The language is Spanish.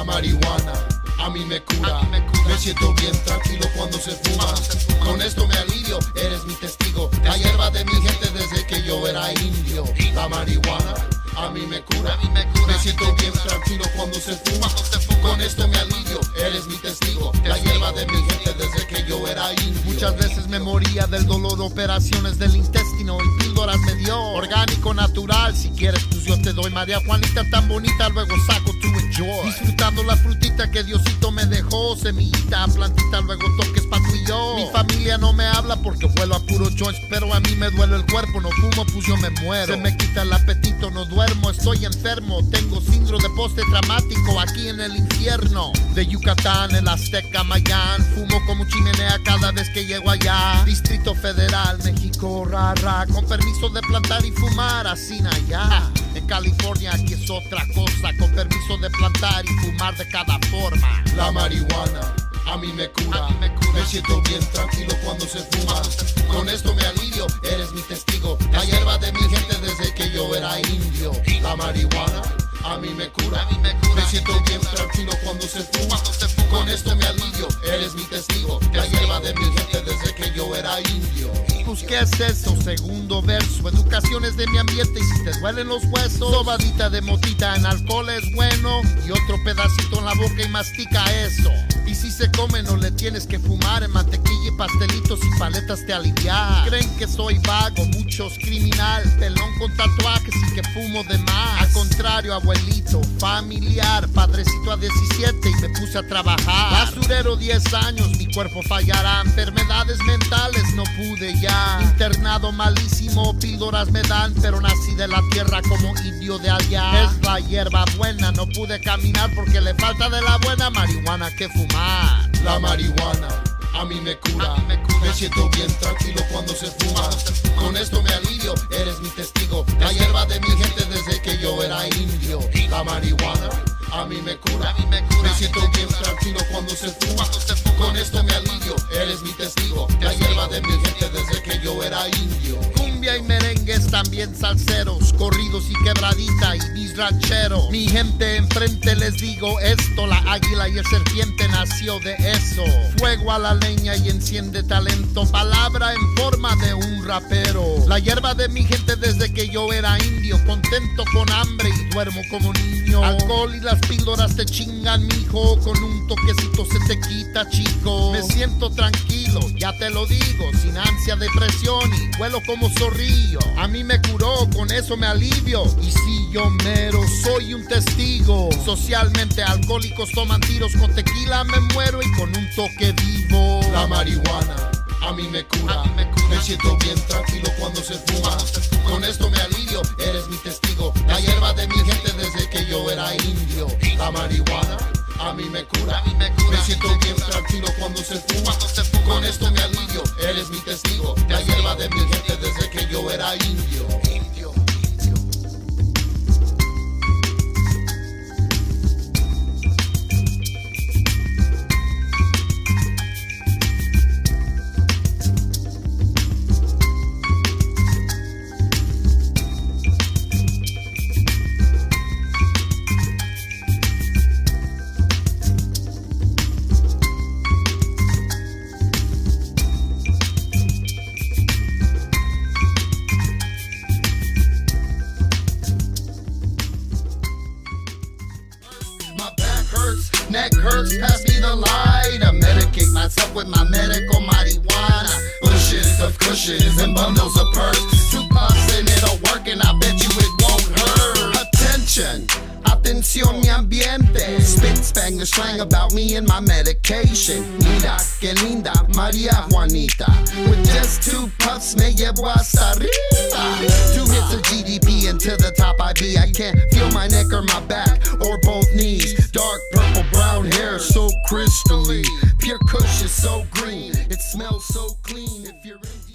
La marihuana a mí me cura. Me siento bien tranquilo cuando se fuma. Con esto me alivio, eres mi testigo. La hierba de mi gente desde que yo era indio. La marihuana a mí me cura. Me siento bien tranquilo cuando se fuma. Con esto me alivio, eres mi testigo. La hierba de mi gente desde que yo era indio. Muchas veces me moría del dolor, operaciones del intestino y píldoras me dio. Orgánico, natural, si quieres, pues yo te doy. María Juanita tan bonita, luego saco tu enjoy. Disfrutando la frutita que Diosito me dejó. Semillita, plantita, luego toques pa' tú y yo. Mi familia no me habla porque vuelo a puro choice, pero a mí me duele el cuerpo. No fumo, pues yo me muero. Se me quita el apetito, no duermo, estoy enfermo. Tengo síndrome de poste traumático aquí en el infierno. De Yucatán, el Azteca, Mayán. Fumo como chimenea cada vez que llego allá. Distrito Federal, México, rara. Con permiso de plantar y fumar, así allá. En California, aquí es otra cosa. Con permiso de plantar y fumar de cada forma. La marihuana a mí me cura. Me siento bien tranquilo cuando se fuma. Con esto me alivio, eres mi testigo. La hierba de mi gente desde que yo era indio. La marihuana a mí me cura. Me siento bien tranquilo cuando se fuma. Con esto me alivio, eres mi testigo. La hierba de mi gente desde que yo era indio. Pues qué es eso, segundo verso. Educaciones de mi ambiente. Y si te duelen los huesos. Sobadita de motita en alcohol es bueno. Y otro pedacito en la boca y mastica eso. Y si se come no le tienes que fumar. En mantequilla y pastelitos y paletas te aliviar Creen que soy vago, muchos criminal Pelón con tatuajes y que fumo de más Al contrario abuelito, familiar Padrecito a 17 y me puse a trabajar Basurero 10 años, mi cuerpo fallará Enfermedades mentales no pude ya Internado malísimo, píldoras me dan, pero nací de la tierra como indio de allá. Es la hierba buena, no pude caminar porque le falta de la buena marihuana que fumar. La marihuana a mí me cura. Me siento bien tranquilo cuando se fuma. Con esto me alivio, se fuma. Con esto me alivio, eres mi testigo. También salseros, corridos y quebradita y bis ranchero. Mi gente enfrente les digo esto, la águila y el serpiente nació de eso. Fuego a la leña y enciende talento, palabra en forma de un rapero. La hierba de mi gente desde que yo era indio, contento con hambre y duermo como niño. Alcohol y las píldoras te chingan, mijo, con un toquecito se te quita, chico. Me siento tranquilo, ya te lo digo, sin ansia de presión y vuelo como zorrillo. A mí me curó, con eso me alivio. Y si yo mero soy un testigo, socialmente alcohólicos toman tiros con tequila, me muero y con un toque vivo. La marihuana a mí me cura. Me siento bien tranquilo cuando se fuma. Con esto me alivio, eres mi testigo. La hierba de mi gente desde que yo era indio. La marihuana a mí me cura. Me siento bien tranquilo cuando se fuma. Testigo. La hierba de mi gente desde que yo era indio. Neck hurts, pass me the light. I medicate myself with my medical marijuana. Bushes of cushions and bundles of perks. Two puffs and it'll work, and I bet you it won't hurt. Attention. Atención mi ambiente Spit Spanish slang about me and my medication Mira que linda Maria Juanita With just two puffs me llevo hasta arriba Two hits of GDP and to the top I be I can't feel my neck or my back or both knees crystalline. Pure cushion so green, it smells so clean. If you're in